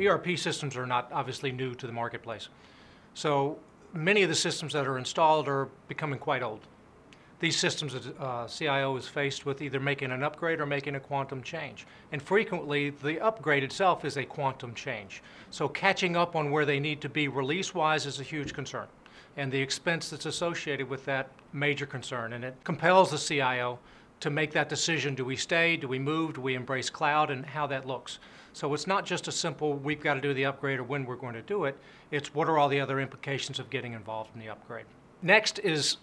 ERP systems are not obviously new to the marketplace. So many of the systems that are installed are becoming quite old. These systems, uh, CIO is faced with either making an upgrade or making a quantum change. And frequently, the upgrade itself is a quantum change. So catching up on where they need to be release-wise is a huge concern. And the expense that's associated with that, major concern. And it compels the CIO to make that decision. Do we stay? Do we move? Do we embrace cloud? And how that looks. So it's not just a simple, we've got to do the upgrade or when we're going to do it. It's what are all the other implications of getting involved in the upgrade. Next is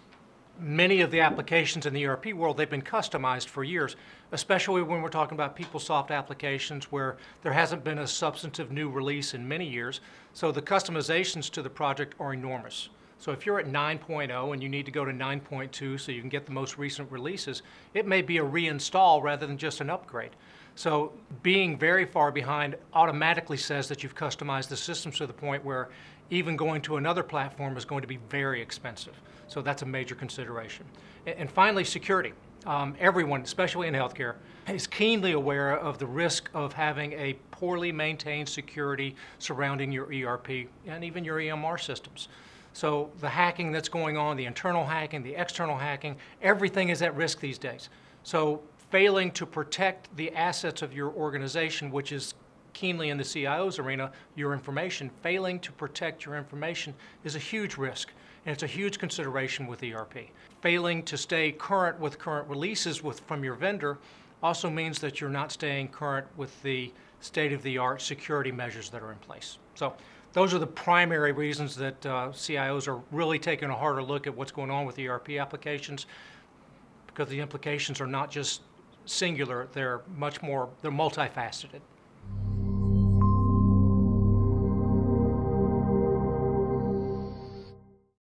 many of the applications in the ERP world, they've been customized for years, especially when we're talking about PeopleSoft applications where there hasn't been a substantive new release in many years. So the customizations to the project are enormous. So if you're at 9.0 and you need to go to 9.2 so you can get the most recent releases, it may be a reinstall rather than just an upgrade. So being very far behind automatically says that you've customized the systems to the point where even going to another platform is going to be very expensive. So that's a major consideration. And finally, security. Um, everyone, especially in healthcare, is keenly aware of the risk of having a poorly maintained security surrounding your ERP and even your EMR systems. So the hacking that's going on, the internal hacking, the external hacking, everything is at risk these days. So failing to protect the assets of your organization, which is keenly in the CIO's arena, your information, failing to protect your information is a huge risk. And it's a huge consideration with ERP. Failing to stay current with current releases with, from your vendor also means that you're not staying current with the state-of-the-art security measures that are in place. So those are the primary reasons that uh, CIOs are really taking a harder look at what's going on with ERP applications because the implications are not just singular, they're much more, they're multifaceted.